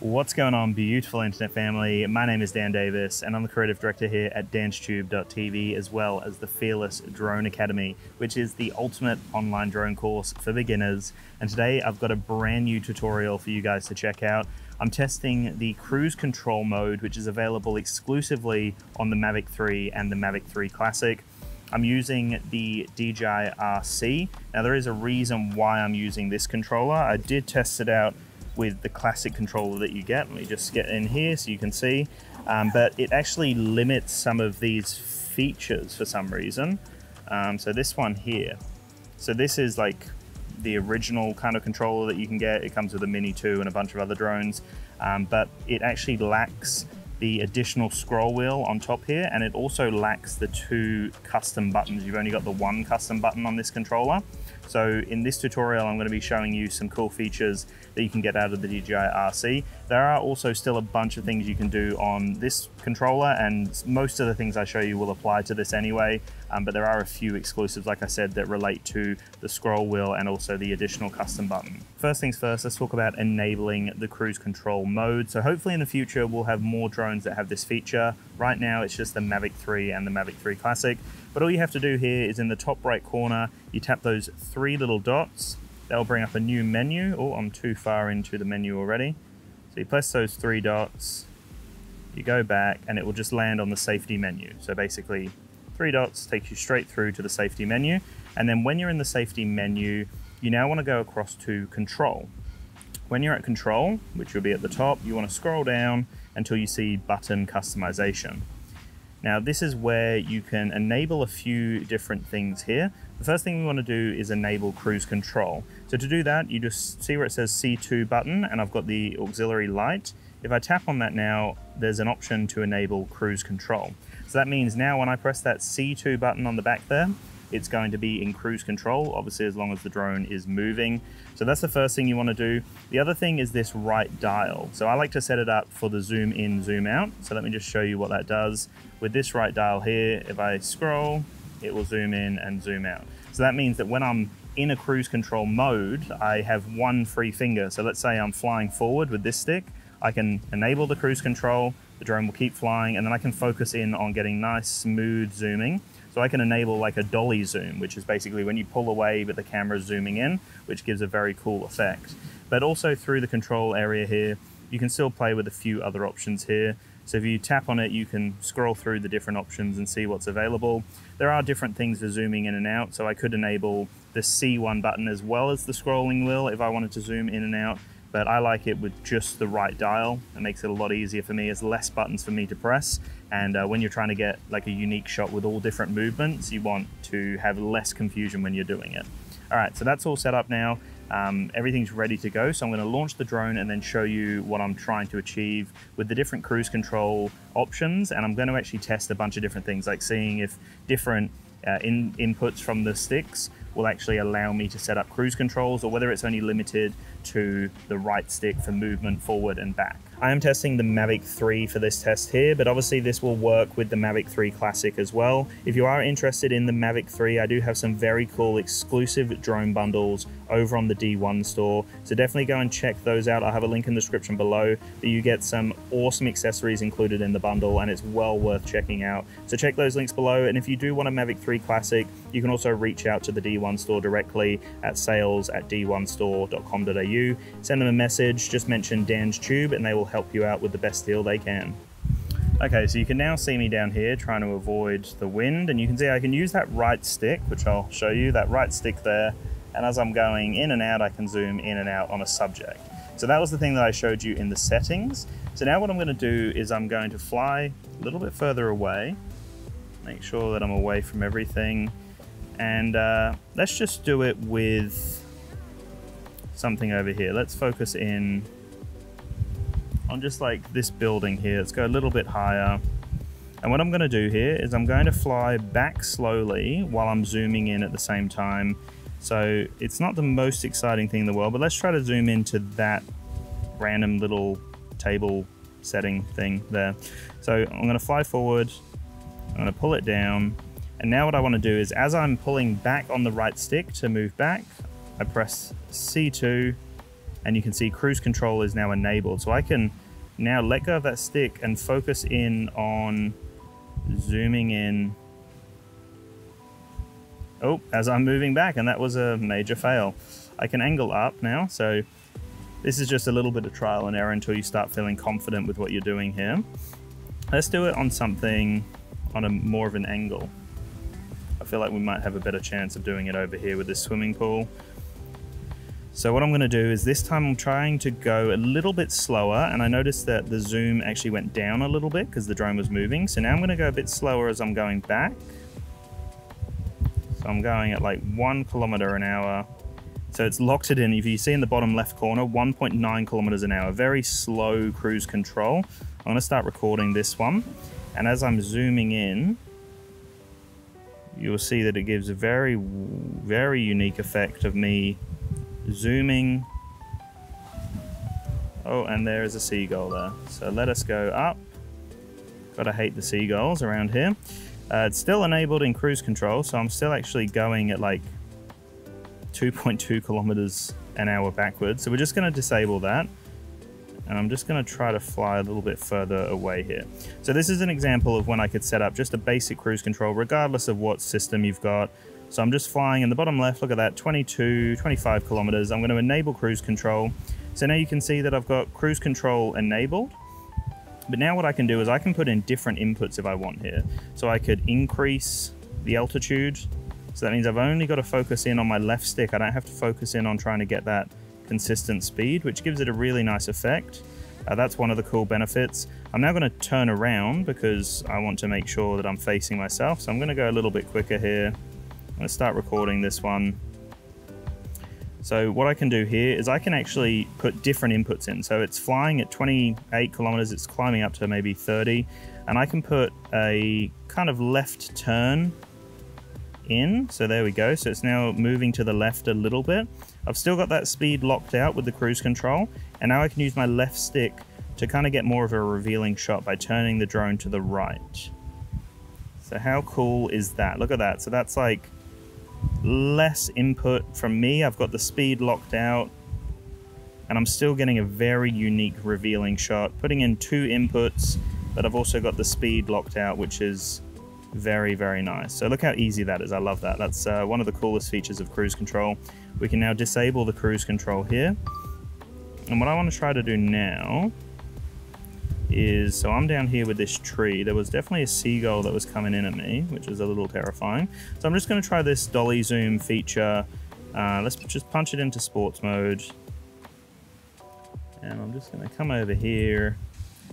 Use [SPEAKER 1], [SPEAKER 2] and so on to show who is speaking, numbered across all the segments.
[SPEAKER 1] What's going on, beautiful internet family? My name is Dan Davis, and I'm the creative director here at danstube.tv, as well as the Fearless Drone Academy, which is the ultimate online drone course for beginners. And today I've got a brand new tutorial for you guys to check out. I'm testing the cruise control mode, which is available exclusively on the Mavic 3 and the Mavic 3 Classic. I'm using the DJI RC. Now there is a reason why I'm using this controller. I did test it out with the classic controller that you get. Let me just get in here so you can see. Um, but it actually limits some of these features for some reason. Um, so this one here. So this is like the original kind of controller that you can get. It comes with a Mini 2 and a bunch of other drones, um, but it actually lacks the additional scroll wheel on top here, and it also lacks the two custom buttons. You've only got the one custom button on this controller. So in this tutorial, I'm going to be showing you some cool features that you can get out of the DJI RC. There are also still a bunch of things you can do on this controller, and most of the things I show you will apply to this anyway, um, but there are a few exclusives, like I said, that relate to the scroll wheel and also the additional custom button. First things first, let's talk about enabling the cruise control mode. So hopefully in the future, we'll have more drones that have this feature. Right now, it's just the Mavic 3 and the Mavic 3 Classic. But all you have to do here is in the top right corner, you tap those three little dots. That'll bring up a new menu. Oh, I'm too far into the menu already. So you press those three dots, you go back, and it will just land on the safety menu. So basically, three dots takes you straight through to the safety menu. And then when you're in the safety menu, you now want to go across to control. When you're at control, which will be at the top, you want to scroll down until you see button customization. Now this is where you can enable a few different things here. The first thing we want to do is enable cruise control. So to do that, you just see where it says C2 button and I've got the auxiliary light. If I tap on that now, there's an option to enable cruise control. So that means now when I press that C2 button on the back there, it's going to be in cruise control, obviously as long as the drone is moving. So that's the first thing you want to do. The other thing is this right dial. So I like to set it up for the zoom in, zoom out. So let me just show you what that does. With this right dial here, if I scroll, it will zoom in and zoom out. So that means that when I'm in a cruise control mode, I have one free finger. So let's say I'm flying forward with this stick, I can enable the cruise control, the drone will keep flying, and then I can focus in on getting nice, smooth zooming. So I can enable like a dolly zoom, which is basically when you pull away but the camera's zooming in, which gives a very cool effect. But also through the control area here, you can still play with a few other options here. So if you tap on it, you can scroll through the different options and see what's available. There are different things for zooming in and out, so I could enable the C1 button as well as the scrolling wheel if I wanted to zoom in and out but I like it with just the right dial. It makes it a lot easier for me. It's less buttons for me to press. And uh, when you're trying to get like a unique shot with all different movements, you want to have less confusion when you're doing it. All right, so that's all set up now. Um, everything's ready to go. So I'm gonna launch the drone and then show you what I'm trying to achieve with the different cruise control options. And I'm gonna actually test a bunch of different things, like seeing if different uh, in, inputs from the sticks will actually allow me to set up cruise controls or whether it's only limited to the right stick for movement forward and back. I am testing the Mavic 3 for this test here, but obviously this will work with the Mavic 3 Classic as well. If you are interested in the Mavic 3, I do have some very cool exclusive drone bundles over on the D1 store, so definitely go and check those out. I'll have a link in the description below, but you get some awesome accessories included in the bundle, and it's well worth checking out. So check those links below, and if you do want a Mavic 3 Classic, you can also reach out to the D1 store directly at sales at d1store.com.au. Send them a message, just mention Dan's Tube, and they will help you out with the best deal they can. Okay, so you can now see me down here trying to avoid the wind and you can see I can use that right stick, which I'll show you, that right stick there. And as I'm going in and out, I can zoom in and out on a subject. So that was the thing that I showed you in the settings. So now what I'm gonna do is I'm going to fly a little bit further away, make sure that I'm away from everything. And uh, let's just do it with something over here. Let's focus in on just like this building here. Let's go a little bit higher. And what I'm going to do here is I'm going to fly back slowly while I'm zooming in at the same time. So it's not the most exciting thing in the world, but let's try to zoom into that random little table setting thing there. So I'm going to fly forward, I'm to pull it down, and now what I want to do is as I'm pulling back on the right stick to move back, I press C2 and you can see cruise control is now enabled. So I can now let go of that stick and focus in on zooming in. Oh, as I'm moving back, and that was a major fail. I can angle up now, so this is just a little bit of trial and error until you start feeling confident with what you're doing here. Let's do it on something on a more of an angle. I feel like we might have a better chance of doing it over here with this swimming pool. So what I'm going to do is this time I'm trying to go a little bit slower and I noticed that the zoom actually went down a little bit because the drone was moving. So now I'm going to go a bit slower as I'm going back. I'm going at like one kilometer an hour. So it's locked it in. If you see in the bottom left corner, 1.9 kilometers an hour, very slow cruise control. I'm to start recording this one. And as I'm zooming in, you'll see that it gives a very, very unique effect of me zooming. Oh, and there is a seagull there. So let us go up. Gotta hate the seagulls around here. Uh, it's still enabled in cruise control, so I'm still actually going at like 2.2 kilometers an hour backwards. So we're just gonna disable that. And I'm just gonna try to fly a little bit further away here. So this is an example of when I could set up just a basic cruise control, regardless of what system you've got. So I'm just flying in the bottom left, look at that, 22, 25 kilometers. I'm going to enable cruise control. So now you can see that I've got cruise control enabled. But now what I can do is I can put in different inputs if I want here. So I could increase the altitude. So that means I've only got to focus in on my left stick. I don't have to focus in on trying to get that consistent speed, which gives it a really nice effect. Uh, that's one of the cool benefits. I'm now going to turn around because I want to make sure that I'm facing myself. So I'm going to go a little bit quicker here. I'm going to start recording this one. So what I can do here is I can actually put different inputs in. So it's flying at 28 kilometers, it's climbing up to maybe 30, and I can put a kind of left turn in. So there we go. So it's now moving to the left a little bit. I've still got that speed locked out with the cruise control, and now I can use my left stick to kind of get more of a revealing shot by turning the drone to the right. So how cool is that? Look at that. So that's like less input from me. I've got the speed locked out and I'm still getting a very unique revealing shot. Putting in two inputs, but I've also got the speed locked out, which is very, very nice. So look how easy that is. I love that. That's uh, one of the coolest features of cruise control. We can now disable the cruise control here. And what I want to try to do now is, so I'm down here with this tree. There was definitely a seagull that was coming in at me, which is a little terrifying. So I'm just going to try this dolly zoom feature. Uh, let's just punch it into sports mode. And I'm just going to come over here.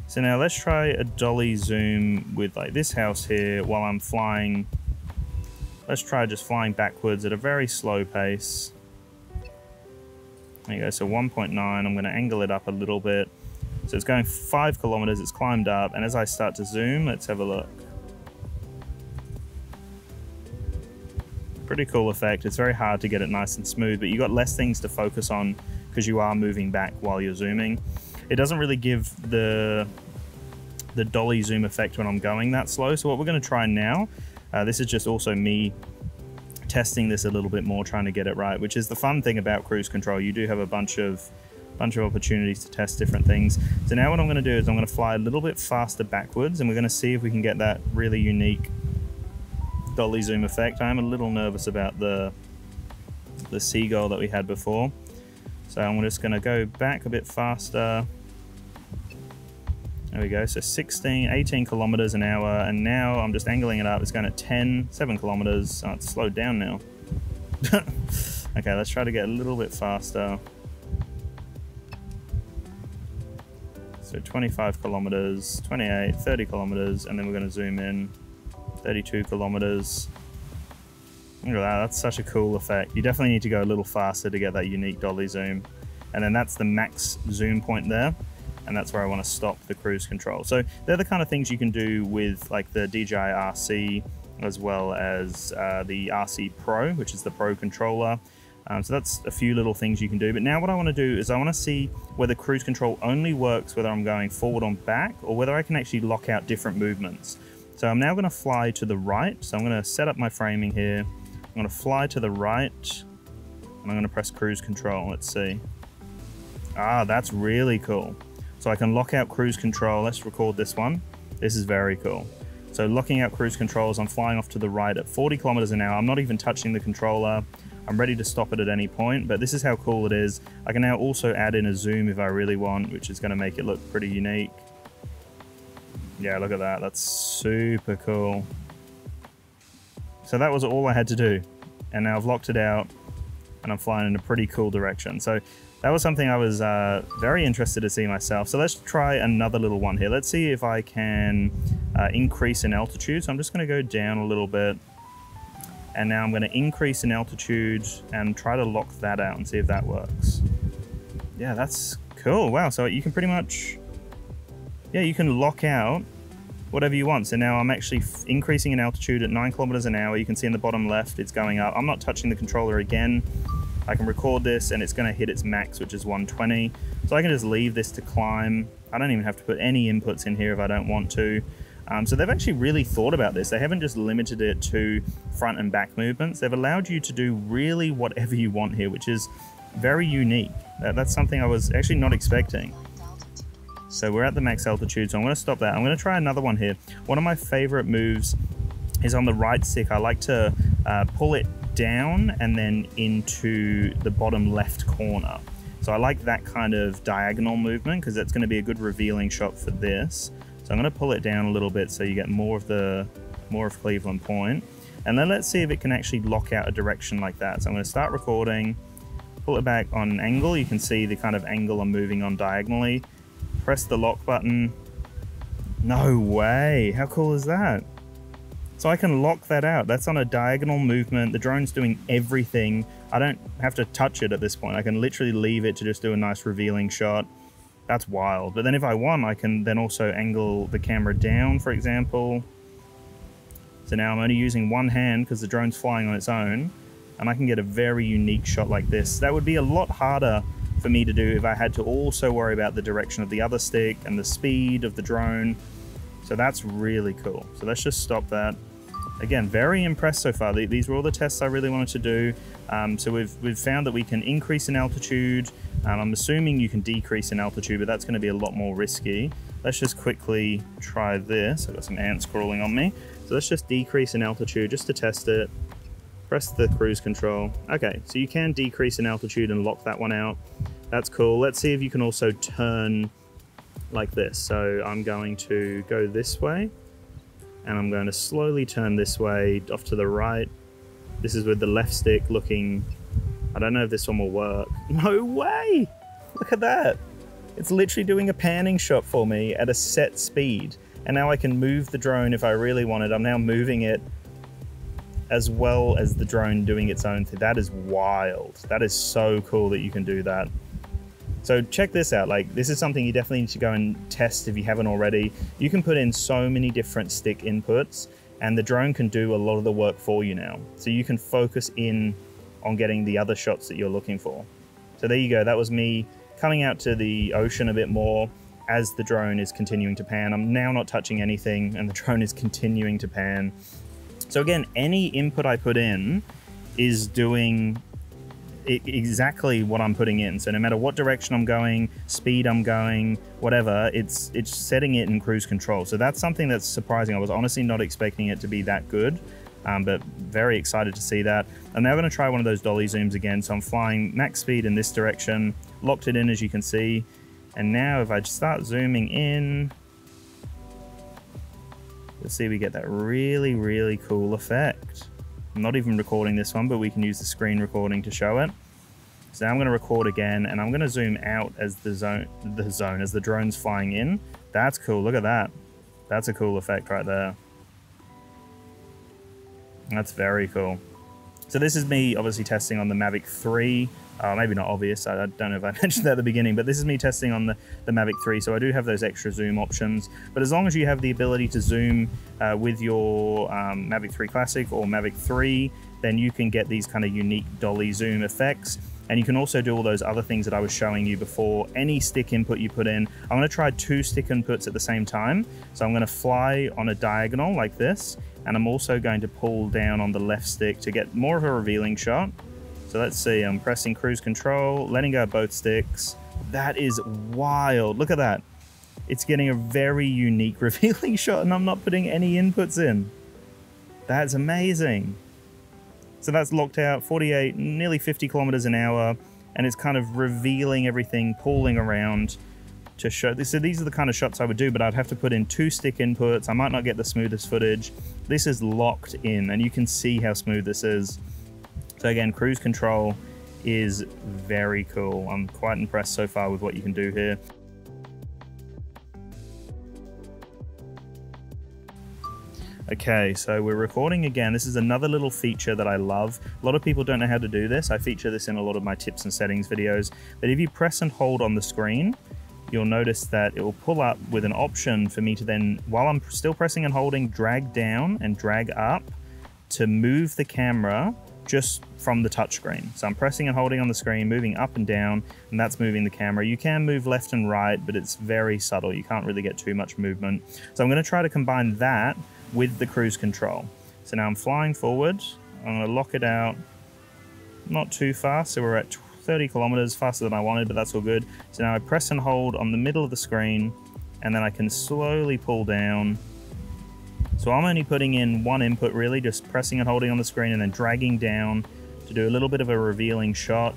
[SPEAKER 1] So now let's try a dolly zoom with like this house here while I'm flying. Let's try just flying backwards at a very slow pace. There you go, so 1.9, I'm going to angle it up a little bit. So it's going five kilometers, it's climbed up, and as I start to zoom, let's have a look. Pretty cool effect. It's very hard to get it nice and smooth, but you've got less things to focus on because you are moving back while you're zooming. It doesn't really give the the dolly zoom effect when I'm going that slow. So what we're going to try now, uh, this is just also me testing this a little bit more, trying to get it right, which is the fun thing about cruise control. You do have a bunch of bunch of opportunities to test different things. So now what I'm going to do is I'm going to fly a little bit faster backwards and we're going to see if we can get that really unique dolly zoom effect. I'm a little nervous about the, the seagull that we had before. So I'm just going to go back a bit faster. There we go, so 16, 18 kilometers an hour, and now I'm just angling it up. It's going at 10, 7 kilometers. Oh, it's slowed down now. okay, let's try to get a little bit faster. So 25 kilometers, 28, 30 kilometers, and then we're going to zoom in 32 kilometers. Look at that, that's such a cool effect. You definitely need to go a little faster to get that unique dolly zoom. And then that's the max zoom point there. And that's where I want to stop the cruise control. So they're the kind of things you can do with like the DJI RC as well as uh, the RC Pro, which is the Pro controller. Um, so that's a few little things you can do. But now what I want to do is I want to see whether cruise control only works whether I'm going forward on back or whether I can actually lock out different movements. So I'm now going to fly to the right. So I'm going to set up my framing here. I'm going to fly to the right and I'm going to press cruise control. Let's see. Ah, that's really cool. So I can lock out cruise control. Let's record this one. This is very cool. So locking out cruise control as I'm flying off to the right at 40 kilometers an hour. I'm not even touching the controller. I'm ready to stop it at any point, but this is how cool it is. I can now also add in a zoom if I really want, which is gonna make it look pretty unique. Yeah, look at that. That's super cool. So that was all I had to do. And now I've locked it out and I'm flying in a pretty cool direction. So that was something I was uh, very interested to see myself. So let's try another little one here. Let's see if I can uh, increase in altitude. So I'm just gonna go down a little bit. And now I'm gonna increase in altitude and try to lock that out and see if that works. Yeah, that's cool. Wow, so you can pretty much, yeah, you can lock out whatever you want. So now I'm actually increasing in altitude at nine kilometers an hour. You can see in the bottom left, it's going up. I'm not touching the controller again. I can record this and it's gonna hit its max, which is 120. So I can just leave this to climb. I don't even have to put any inputs in here if I don't want to. Um, so they've actually really thought about this. They haven't just limited it to front and back movements. They've allowed you to do really whatever you want here, which is very unique. That, that's something I was actually not expecting. So we're at the max altitude, so I'm gonna stop that. I'm gonna try another one here. One of my favorite moves is on the right stick. I like to uh, pull it down and then into the bottom left corner. So I like that kind of diagonal movement because that's going to be a good revealing shot for this. So I'm going to pull it down a little bit so you get more of the more of Cleveland Point. And then let's see if it can actually lock out a direction like that. So I'm to start recording, pull it back on an angle. You can see the kind of angle I'm moving on diagonally. Press the lock button. No way. How cool is that? So I can lock that out. That's on a diagonal movement. The drone's doing everything. I don't have to touch it at this point. I can literally leave it to just do a nice revealing shot. That's wild. But then if I want, I can then also angle the camera down, for example. So now I'm only using one hand because the drone's flying on its own. And I can get a very unique shot like this. That would be a lot harder for me to do if I had to also worry about the direction of the other stick and the speed of the drone so that's really cool. So let's just stop that. Again, very impressed so far. These were all the tests I really wanted to do. Um, so we've, we've found that we can increase in altitude. Um, I'm assuming you can decrease in altitude, but that's going to be a lot more risky. Let's just quickly try this. I've got some ants crawling on me. So let's just decrease in altitude just to test it. Press the cruise control. Okay, so you can decrease in altitude and lock that one out. That's cool. Let's see if you can also turn like this. So I'm going to go this way and I'm going to slowly turn this way off to the right. This is with the left stick looking, I don't know if this one will work. No way! Look at that. It's literally doing a panning shot for me at a set speed. And now I can move the drone if I really wanted. I'm now moving it as well as the drone doing its own thing. That is wild. That is so cool that you can do that. So check this out. Like this is something you definitely need to go and test if you haven't already. You can put in so many different stick inputs and the drone can do a lot of the work for you now. So you can focus in on getting the other shots that you're looking for. So there you go. That was me coming out to the ocean a bit more as the drone is continuing to pan. I'm now not touching anything and the drone is continuing to pan. So again, any input I put in is doing exactly what I'm putting in. So no matter what direction I'm going, speed I'm going, whatever, it's it's setting it in cruise control. So that's something that's surprising. I was honestly not expecting it to be that good, um, but very excited to see that. And now I'm now going to try one of those dolly zooms again. So I'm flying max speed in this direction, locked it in as you can see. And now if I start zooming in, let's see we get that really, really cool effect. I'm not even recording this one, but we can use the screen recording to show it. So now I'm going to record again, and I'm going to zoom out as the zone, the zone as the drone's flying in. That's cool. Look at that. That's a cool effect right there. That's very cool. So this is me obviously testing on the Mavic 3 uh, maybe not obvious, I, don't know if I mentioned that at the beginning, but this is me testing on the, the Mavic 3, so I do have those extra zoom options. But as long as you have the ability to zoom uh, with your um, Mavic 3 Classic or Mavic 3, then you can get these kind of unique dolly zoom effects. And you can also do all those other things that I was showing you before. Any stick input you put in, I'm gonna try two stick inputs at the same time. So I'm gonna fly on a diagonal like this, and I'm also going to pull down on the left stick to get more of a revealing shot. So let's see, I'm pressing cruise control, letting go of both sticks, That is wild. Look at that. It's getting a very unique revealing shot and I'm not putting any inputs in. That's amazing. So that's locked out 48, nearly 50 kilometers an hour, and it's kind of revealing everything, pulling around to show this. So these are the kind of shots I would do, but I'd have to put in two stick inputs. I might not get the smoothest footage. This is locked in, and you can see how smooth this is. So again, cruise control is very cool. I'm quite impressed so far with what you can do here. Okay, so we're recording again. This is another little feature that I love. A lot of people don't know how to do this. I feature this in a lot of my tips and settings videos. But if you press and hold on the screen, you'll notice that it will pull up with an option for me to then, while I'm still pressing and holding, drag down and drag up to move the camera just from the touchscreen. So I'm pressing and holding on the screen, moving up and down, and that's moving the camera. You can move left and right, but it's very subtle. You can't really get too much movement. So I'm gonna try to combine that with the cruise control. So now I'm flying forward. I'm gonna lock it out not too fast. So we're at 30 kilometers faster than I wanted, but that's all good. So now I press and hold on the middle of the screen, and then I can slowly pull down so I'm only putting in one input really, just pressing and holding on the screen and then dragging down to do a little bit of a revealing shot.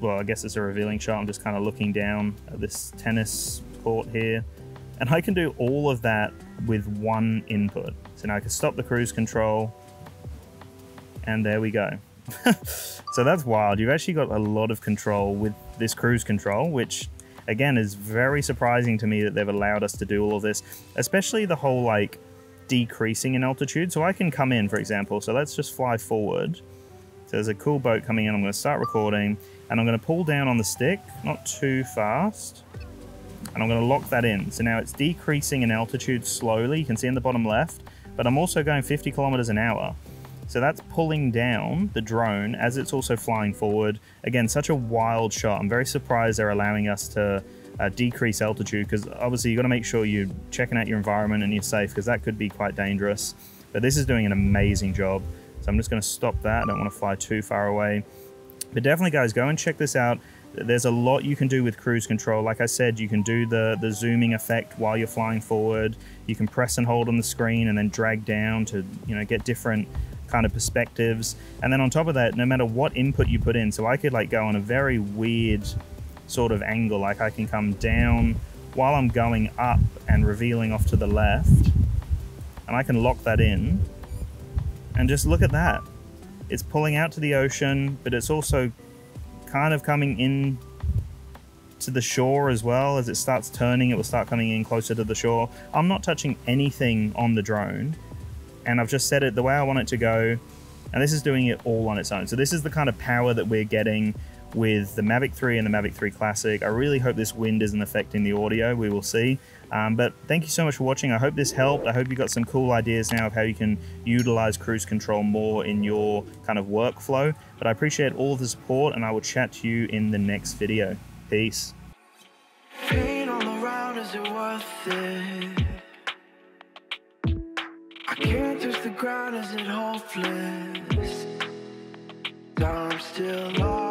[SPEAKER 1] Well, I guess it's a revealing shot. I'm just kind of looking down at this tennis court here. And I can do all of that with one input. So now I can stop the cruise control and there we go. so that's wild. You've actually got a lot of control with this cruise control, which again is very surprising to me that they've allowed us to do all of this, especially the whole like decreasing in altitude. So I can come in, for example, so let's just fly forward. So there's a cool boat coming in. I'm going to start recording and I'm going to pull down on the stick, not too fast. And I'm going to lock that in. So now it's decreasing in altitude slowly. You can see in the bottom left, but I'm also going 50 kilometers an hour. So that's pulling down the drone as it's also flying forward. Again, such a wild shot. I'm very surprised they're allowing us to uh, decrease altitude because obviously you've got to make sure you're checking out your environment and you're safe because that could be quite dangerous. But this is doing an amazing job. So I'm just going to stop that. I don't want to fly too far away. But definitely, guys, go and check this out. There's a lot you can do with cruise control. Like I said, you can do the, the zooming effect while you're flying forward. You can press and hold on the screen and then drag down to you know get different kind of perspectives. And then on top of that, no matter what input you put in, so I could like go on a very weird sort of angle. Like I can come down while I'm going up and revealing off to the left. And I can lock that in. And just look at that. It's pulling out to the ocean, but it's also kind of coming in to the shore as well. As it starts turning, it will start coming in closer to the shore. I'm not touching anything on the drone. And I've just set it the way I want it to go. And this is doing it all on its own. So this is the kind of power that we're getting with the Mavic 3 and the Mavic 3 Classic. I really hope this wind isn't affecting the audio. We will see. Um, but thank you so much for watching. I hope this helped. I hope you got some cool ideas now of how you can utilize cruise control more in your kind of workflow. But I appreciate all the support and I will chat to you in the next video. Peace. Ground, is it hopeless? I'm still lost